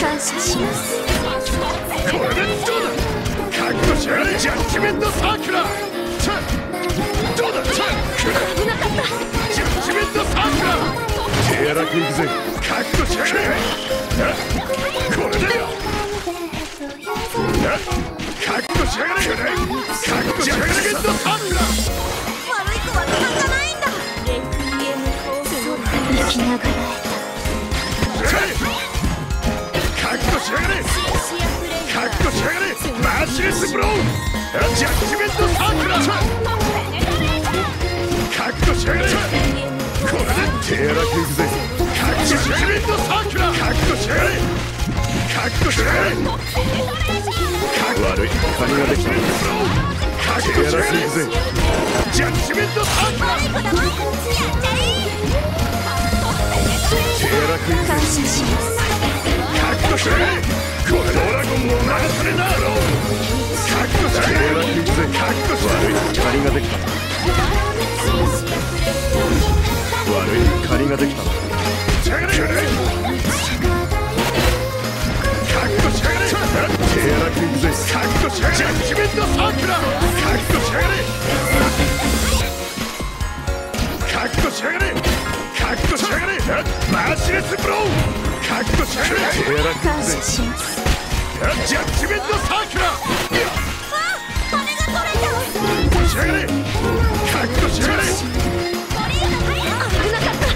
感謝します覚悟しやがれ。ジャッジメントサークラーきながらえた覚悟しやがれ覚悟しやがれマーシレスブロージャッジメントサーキュラー覚悟しやがれこれで手荒くいくぜ覚悟しやがれサーキュラ覚悟しやがれ覚悟しやがれ悪い金ができた覚悟しやがれジャッジメントサーキュラー手荒くいくぜ感謝します覚悟しやがれこれドラゴンを流されなろう覚悟しやがれ覚悟し悪い借りができた悪い借りができたしやがれ覚悟しやがれ手荒くいくぜ覚悟しやがれジャットしやがれ覚悟しやがれ覚悟しやがれマーシレスブロー覚悟しやがれ感謝しますジャッジメントサーキュラー羽が取れたしやがれ覚悟しやがれ危なかった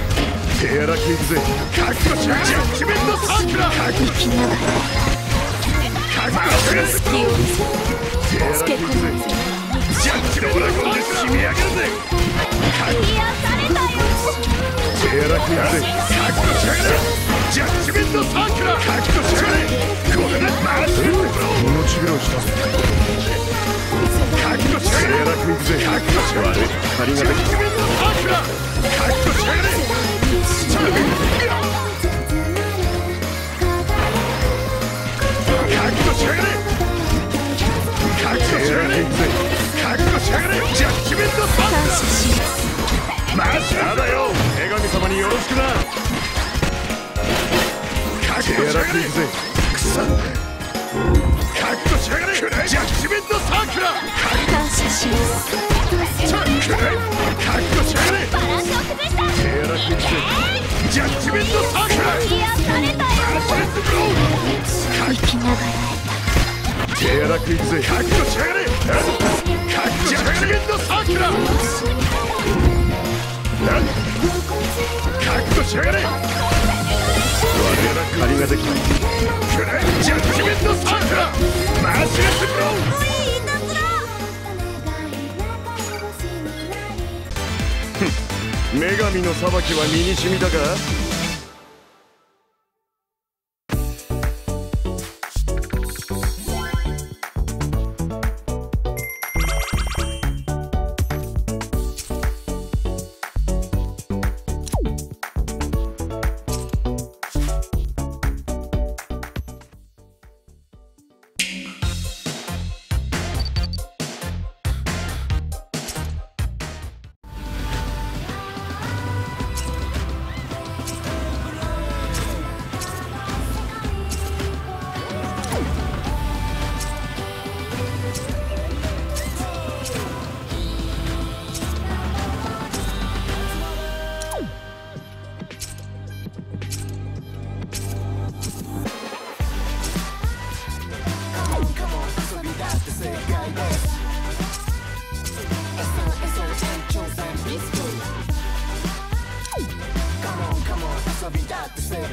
手荒くいくぜ覚悟しやがれジャッジメントサーキュラー覚悟生きながらしやがれ隙を見せ手荒くいくぜジャッジドラゴンで締め上げるぜやがれジャッジメントサーキュラー覚悟しやがれこれでマーシルブロー命拾いしたぞ覚悟しやがれ手荒くいくぜ覚悟しやがれ借りができたジャッジメントサーキュラー覚悟しやがれさあ覚悟しやがれ覚悟しやがれ覚悟しやがれジャッジメントサーキュラー感謝します。マジやだよがれくさ覚悟しやがれジャットサーキュラー感謝しますチャック覚悟しやがれバランスを崩した手荒くいくぜジャレスブロー生きながら手荒くいくぜ覚悟しやがれ覚悟しやがれジャッジメントサーキュラー覚悟しやがれ。我ら借りができたジャッジメン。トサーキュラーマーシレスブロー女神の裁きは身に染みたか？